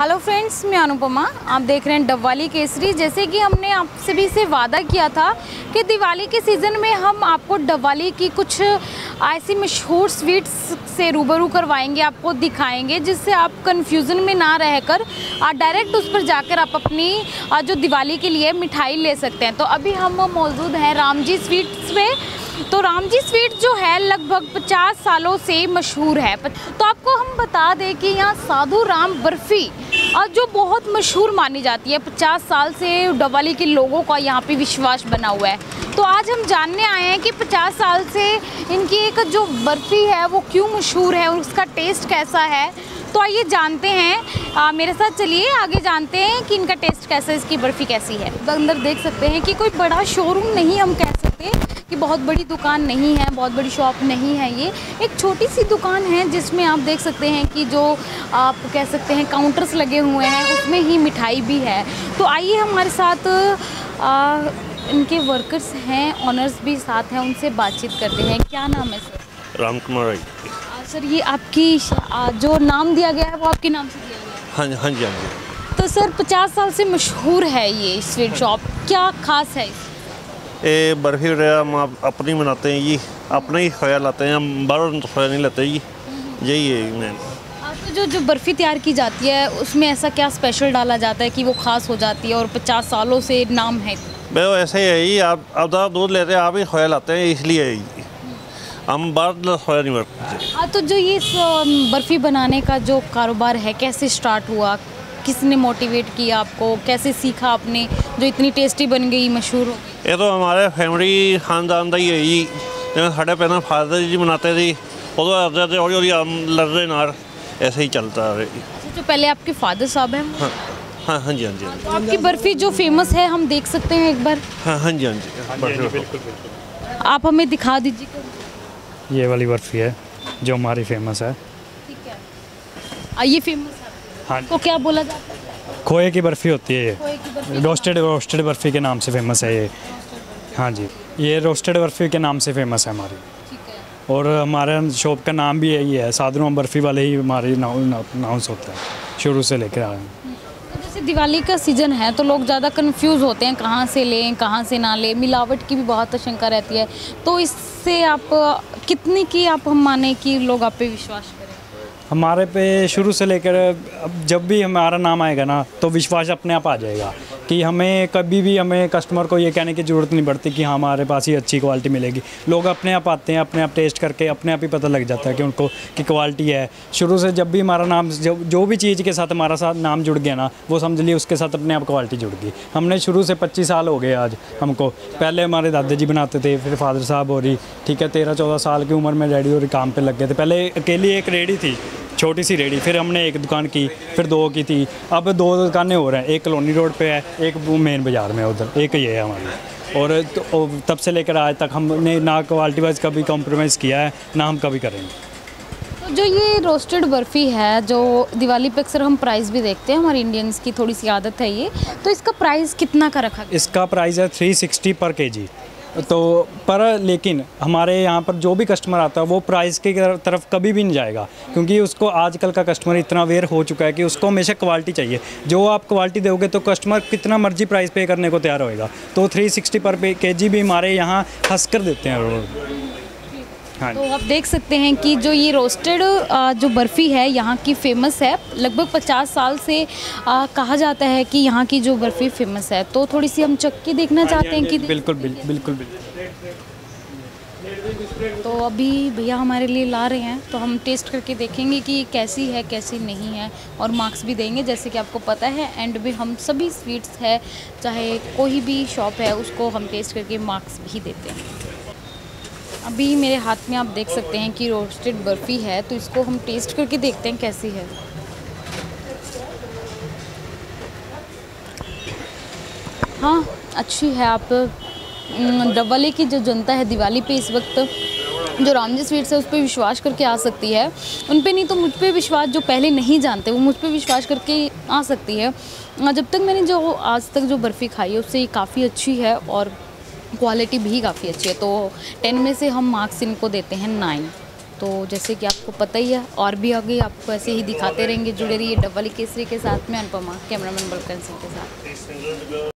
Hello friends मैं अनुपमा। आप देख रहे हैं डब्वाली केसरी। जैसे कि हमने आप सभी से वादा किया था कि दिवाली के सीज़न में हम आपको डब्वाली की कुछ ऐसी मशहूर स्वीट्स से रूबरू करवाएँगे, आपको दिखाएँगे, जिससे आप कंफ्यूजन में ना रहकर डायरेक्ट उस पर जाकर आप अपनी जो दिवाली के लिए मिठाई ले सकते हैं। तो अभी हम मौजूद हैं राम जी स्वीट्स में। तो राम जी स्वीट जो है, लगभग 50 सालों से मशहूर है। तो आपको हम बता दें कि यहाँ साधु राम बर्फ़ी और जो बहुत मशहूर मानी जाती है 50 साल से डवाली के लोगों का यहाँ पे विश्वास बना हुआ है। तो आज हम जानने आए हैं कि 50 साल से इनकी एक जो बर्फ़ी है वो क्यों मशहूर है और उसका टेस्ट कैसा है? तो आइए जानते हैं। आ, मेरे साथ चलिए आगे जानते हैं कि इनका टेस्ट कैसा है इसकी बर्फ़ी कैसी है। अंदर देख सकते हैं कि कोई बड़ा शोरूम नहीं हम सकते। कि बहुत बड़ी दुकान नहीं है बहुत बड़ी शॉप नहीं है ये। एक छोटी सी दुकान है जिसमें आप देख सकते हैं कि जो आप कह सकते हैं काउंटर्स लगे हुए हैं उसमें ही मिठाई भी है। तो आइए हमारे साथ आ, इनके वर्कर्स हैं ऑनर्स भी साथ हैं उनसे बातचीत करते हैं। क्या नाम है सर राम कुमार सर ये आपकी आ, जो नाम दिया गया है वो आपके नाम से दिया गया है? हाँ जी हाँ जी हाँ जी। तो सर पचास साल से मशहूर है ये स्वीट शॉप क्या खास है ये बर्फ़ी वगैरह हम आप अपनी बनाते हैं जी अपना ही खोया लाते हैं हम बाहर खोया नहीं लाते जी यही है मैम तो जो जो बर्फ़ी तैयार की जाती है उसमें ऐसा क्या स्पेशल डाला जाता है कि वो ख़ास हो जाती है और पचास सालों से नाम है? भाई ऐसे ही है जी आप अब तो दूध लेते हैं आप ही खोया लाते हैं इसलिए है हम बाहर खोया नहीं बरतते हाँ तो जो ये बर्फ़ी बनाने का जो कारोबार है कैसे स्टार्ट हुआ? किसने मोटिवेट किया आपको? कैसे सीखा आपने? जो इतनी टेस्टी बन गई मशहूर ये तो हमारे फैमिली खानदान का ही है जी। साढ़े पहले फादर जी बनाते थे उदो करते थे हौली हौली लड़ते लड़े नार ऐसे ही चलता रहे। अच्छा, जो पहले आपके फादर साहब हैं हाँ हाँ हाँ जी हाँ जी तो आपकी बर्फ़ी जो फ़ेमस है हम देख सकते हैं एक बार? हाँ हाँ जी हाँ जी हाँ हाँ बिल्कुल बिल्कुल। आप हमें दिखा दीजिए ये वाली बर्फ़ी है जो हमारी फ़ेमस है। ठीक है। ये फ़ेमस है। हाँ तो क्या बोला जाता है? खोए की बर्फ़ी होती है ये। रोस्टेड रोस्टेड बर्फ़ी के नाम से फ़ेमस है ये। हाँ जी। ये रोस्टेड बर्फ़ी के नाम से फ़ेमस है हमारी। और हमारे शॉप का नाम भी यही है साधु बर्फ़ी वाले ही हमारे अनाउंस होता है शुरू से लेकर आए हैं तो जैसे दिवाली का सीज़न है तो लोग ज़्यादा कंफ्यूज होते हैं कहाँ से लें कहाँ से ना लें। मिलावट की भी बहुत आशंका रहती है। तो इससे आप कितनी की आप हम माने कि लोग आप पे विश्वास हमारे पे शुरू से लेकर जब भी हमारा नाम आएगा ना तो विश्वास अपने आप आ जाएगा कि हमें कभी भी हमें कस्टमर को ये कहने की ज़रूरत नहीं पड़ती कि हाँ हमारे पास ही अच्छी क्वालिटी मिलेगी। लोग अपने आप आते हैं, अपने आप टेस्ट करके, अपने आप ही पता लग जाता है कि उनको कि क्वालिटी है। शुरू से जब भी हमारा नाम, जब, जो भी चीज़ के साथ हमारा साथ नाम जुड़ गया ना, वो समझ लिए उसके साथ अपने आप क्वालिटी जुड़ गई। हमने शुरू से पच्चीस साल हो गए आज हमको। पहले हमारे दादाजी बनाते थे, फिर फादर साहब हो रही ठीक है, तेरह चौदह साल की उम्र में डैडी और काम पर लग गए थे। पहले अकेली एक रेडी थी छोटी सी रेडी फिर हमने एक दुकान की फिर दो की थी। अब दो दुकानें हो रहे हैं एक कॉलोनी रोड पे है एक मेन बाज़ार में उधर एक ये है हमारी। और तो, तब से लेकर आज तक हमने ना क्वालिटी वाइज कभी कॉम्प्रोमाइज़ किया है ना हम कभी करेंगे। तो जो ये रोस्टेड बर्फ़ी है जो दिवाली पे अक्सर हम प्राइस भी देखते हैं हमारे इंडियंस की थोड़ी सी आदत है ये तो इसका प्राइस कितना का रखा गया? इसका प्राइस है थ्री सिक्सटी पर के जी तो पर लेकिन हमारे यहाँ पर जो भी कस्टमर आता है, वो प्राइस की तरफ़ कभी भी नहीं जाएगा। क्योंकि उसको आजकल का कस्टमर इतना अवेयर हो चुका है कि उसको हमेशा क्वालिटी चाहिए। जो आप क्वालिटी दोगे तो कस्टमर कितना मर्ज़ी प्राइस पे करने को तैयार होएगा। तो 360 पर पे के जी भी हमारे यहाँ हंस कर देते हैं हाँ तो आप देख सकते हैं कि जो ये रोस्टेड जो बर्फ़ी है यहाँ की फ़ेमस है। लगभग 50 साल से आ, कहा जाता है कि यहाँ की जो बर्फ़ी फ़ेमस है। तो थोड़ी सी हम चक्की देखना हाँ चाहते हैं कि बिल्कुल बिल्कुल बिल्कुल बिल्कुल। तो अभी भैया हमारे लिए ला रहे हैं तो हम टेस्ट करके देखेंगे कि कैसी है कैसी नहीं है और मार्क्स भी देंगे जैसे कि आपको पता है एंड में हम सभी स्वीट्स है चाहे कोई भी शॉप है उसको हम टेस्ट करके मार्क्स भी देते हैं। अभी मेरे हाथ में आप देख सकते हैं कि रोस्टेड बर्फ़ी है तो इसको हम टेस्ट करके देखते हैं कैसी है। हाँ अच्छी है आप डबले की जो जनता है दिवाली पे इस वक्त, जो रामजी स्वीट्स है उस पर विश्वास करके आ सकती है। उन पर नहीं तो मुझ पर विश्वास जो पहले नहीं जानते, वो मुझ पर विश्वास करके आ सकती है। जब तक मैंने जो आज तक जो बर्फ़ी खाई है, उससे काफ़ी अच्छी है और क्वालिटी भी काफ़ी अच्छी है। तो टेन में से हम मार्क्स इनको देते हैं नाइन। तो जैसे कि आपको पता ही है, और भी आगे आपको ऐसे ही दिखाते रहेंगे जुड़े रहिए डबल केसरी के साथ में, अनुपमा, कैमरामैन बलकन सिंह के साथ।